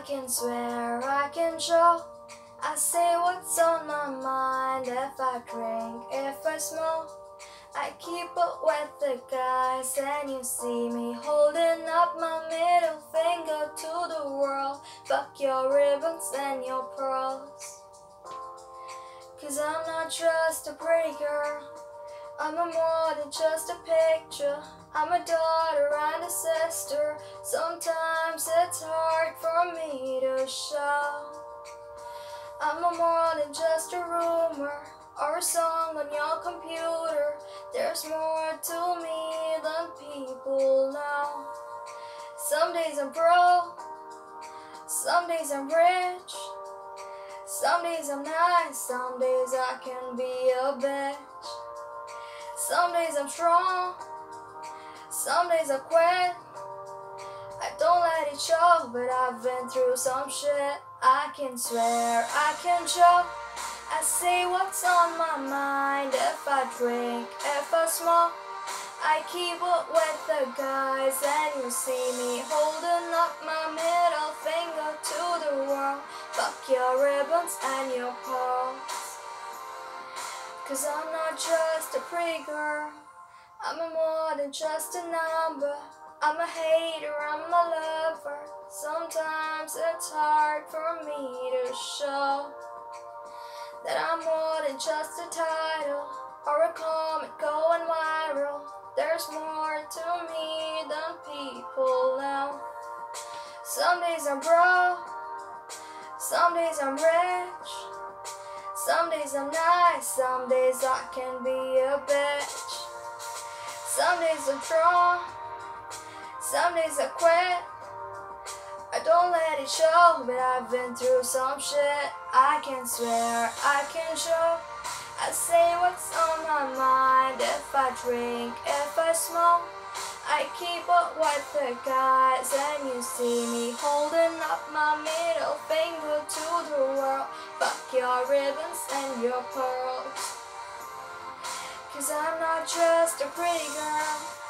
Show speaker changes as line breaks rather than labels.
can swear, I can show. I say what's on my mind if I drink, if I smoke. I keep up with the guys, and you see me holding up my middle finger to the world. Fuck your ribbons and your pearls. Cause I'm not just a pretty girl. I'm a more than just a picture. I'm a daughter and a sister. Sometimes for me to show. I'm a more than just a rumor or a song on your computer. There's more to me than people know. Some days I'm broke, some days I'm rich. Some days I'm nice, some days I can be a bitch. Some days I'm strong, some days I quit. But I've been through some shit. I can swear, I can joke. I say what's on my mind if I drink, if I smoke. I keep up with the guys, and you see me holding up my middle finger to the world. Fuck your ribbons and your pearls. Cause I'm not just a pretty girl, I'm more than just a number. I'm a hater, I'm a lover. Sometimes it's hard for me to show that I'm more than just a title or a comment going viral. There's more to me than people know. Some days I'm broke, some days I'm rich, some days I'm nice, some days I can be a bitch. Some days I'm strong, some days I quit. I don't let it show, but I've been through some shit. I can swear, I can show. I say what's on my mind if I drink, if I smoke. I keep up with the guys, and you see me holding up my middle finger to the world. Fuck your ribbons and your pearls. Cause I'm not just a pretty girl.